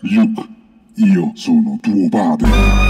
Luke, io sono tuo padre.